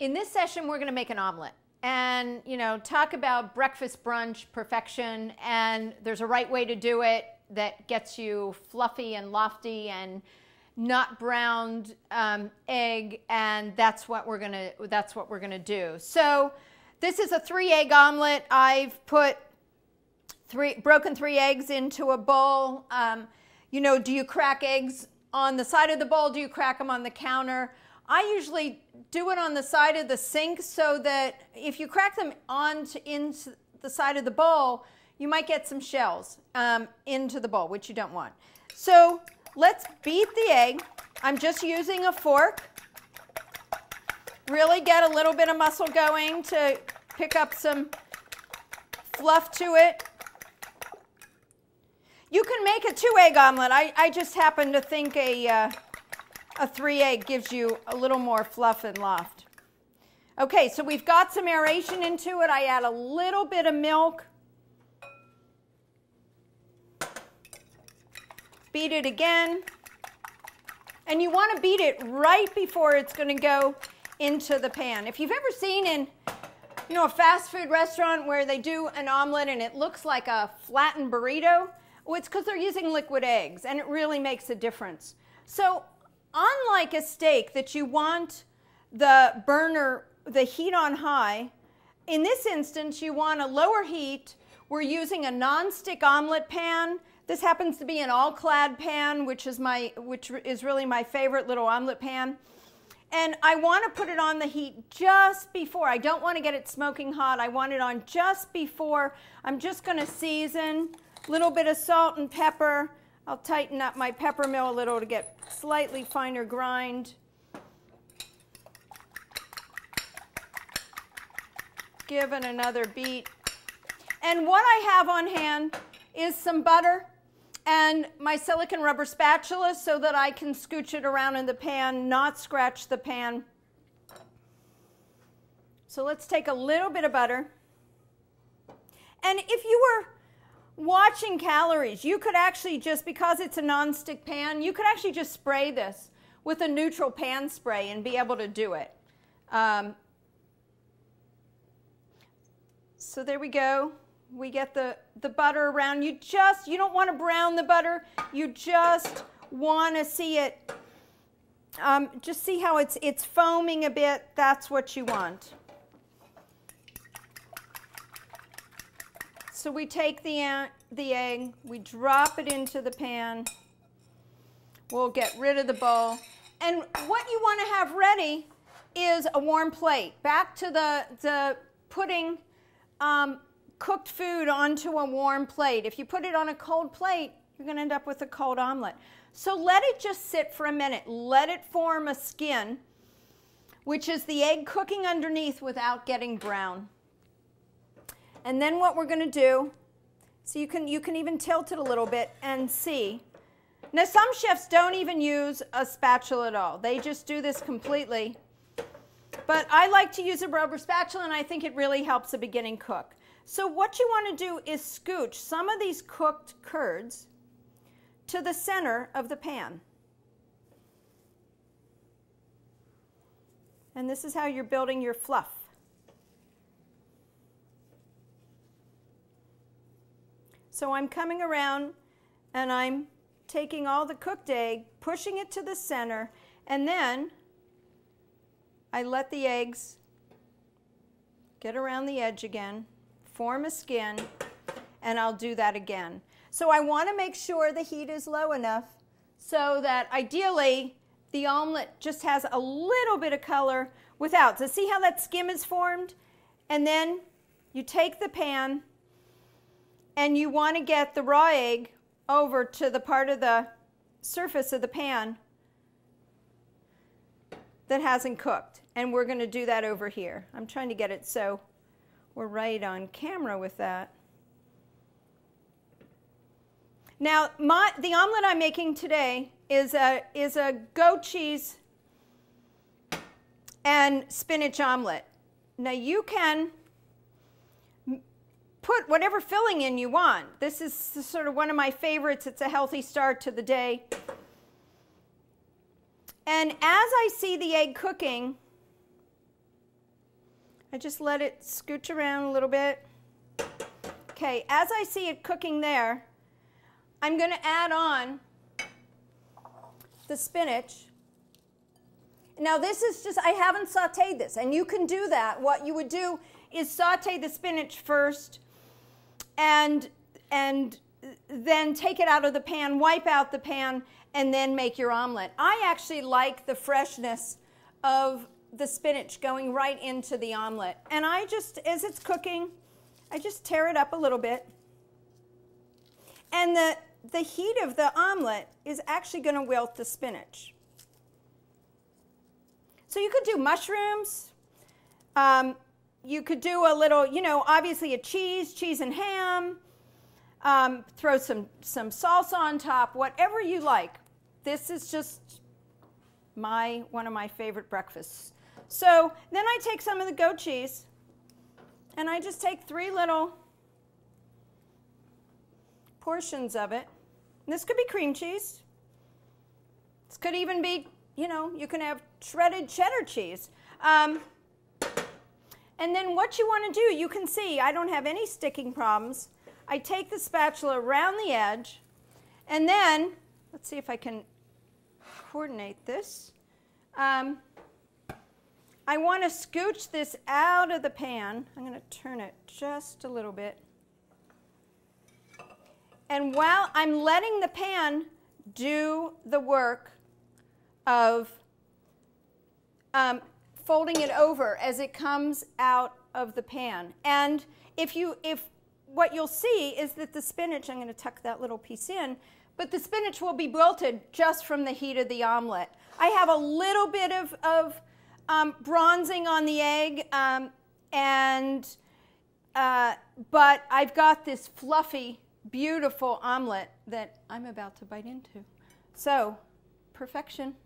In this session, we're going to make an omelet and, you know, talk about breakfast brunch perfection. And there's a right way to do it that gets you fluffy and lofty and not browned um, egg. And that's what we're going to, that's what we're going to do. So this is a three egg omelet. I've put three, broken three eggs into a bowl. Um, you know, do you crack eggs on the side of the bowl? Do you crack them on the counter? I usually do it on the side of the sink so that if you crack them onto into the side of the bowl, you might get some shells um, into the bowl, which you don't want. So let's beat the egg. I'm just using a fork. Really get a little bit of muscle going to pick up some fluff to it. You can make a two egg omelet. I, I just happen to think a, uh, a three egg gives you a little more fluff and loft. Okay, so we've got some aeration into it. I add a little bit of milk. Beat it again. And you want to beat it right before it's going to go into the pan. If you've ever seen in you know, a fast food restaurant where they do an omelet and it looks like a flattened burrito, well, it's because they're using liquid eggs and it really makes a difference. So unlike a steak that you want the burner, the heat on high, in this instance, you want a lower heat. We're using a non-stick omelet pan. This happens to be an all-clad pan, which is, my, which is really my favorite little omelet pan. And I want to put it on the heat just before. I don't want to get it smoking hot. I want it on just before. I'm just going to season a little bit of salt and pepper. I'll tighten up my pepper mill a little to get slightly finer grind. Give it another beat. And what I have on hand is some butter and my silicon rubber spatula so that I can scooch it around in the pan, not scratch the pan. So let's take a little bit of butter. And if you were watching calories, you could actually just, because it's a non-stick pan, you could actually just spray this with a neutral pan spray and be able to do it. Um, so there we go. We get the, the butter around. You just, you don't want to brown the butter. You just want to see it, um, just see how it's, it's foaming a bit. That's what you want. So we take the, the egg, we drop it into the pan. We'll get rid of the bowl. And what you want to have ready is a warm plate. Back to the, the putting um, cooked food onto a warm plate. If you put it on a cold plate, you're going to end up with a cold omelet. So let it just sit for a minute. Let it form a skin, which is the egg cooking underneath without getting brown. And then what we're going to do, so you can, you can even tilt it a little bit and see. Now some chefs don't even use a spatula at all. They just do this completely. But I like to use a rubber spatula and I think it really helps a beginning cook. So what you want to do is scooch some of these cooked curds to the center of the pan. And this is how you're building your fluff. So I'm coming around and I'm taking all the cooked egg, pushing it to the center, and then I let the eggs get around the edge again, form a skin, and I'll do that again. So I want to make sure the heat is low enough so that ideally the omelet just has a little bit of color without. So see how that skim is formed? And then you take the pan and you want to get the raw egg over to the part of the surface of the pan that hasn't cooked. And we're going to do that over here. I'm trying to get it so we're right on camera with that. Now, my, the omelet I'm making today is a, is a goat cheese and spinach omelet. Now, you can put whatever filling in you want. This is sort of one of my favorites. It's a healthy start to the day. And as I see the egg cooking, I just let it scooch around a little bit. Okay, as I see it cooking there, I'm going to add on the spinach. Now this is just, I haven't sauteed this, and you can do that. What you would do is saute the spinach first and, and then take it out of the pan, wipe out the pan, and then make your omelet. I actually like the freshness of the spinach going right into the omelet. And I just, as it's cooking, I just tear it up a little bit. And the, the heat of the omelet is actually going to wilt the spinach. So you could do mushrooms. Um, you could do a little, you know, obviously a cheese, cheese and ham. Um, throw some, some salsa on top, whatever you like. This is just my, one of my favorite breakfasts. So then I take some of the goat cheese and I just take three little portions of it. And this could be cream cheese. This could even be, you know, you can have shredded cheddar cheese. Um, and then what you want to do, you can see I don't have any sticking problems. I take the spatula around the edge, and then, let's see if I can coordinate this. Um, I want to scooch this out of the pan. I'm going to turn it just a little bit. And while I'm letting the pan do the work of um, folding it over as it comes out of the pan. And if you, if what you'll see is that the spinach, I'm going to tuck that little piece in, but the spinach will be wilted just from the heat of the omelet. I have a little bit of, of um, bronzing on the egg, um, and uh, but I've got this fluffy, beautiful omelet that I'm about to bite into. So, perfection.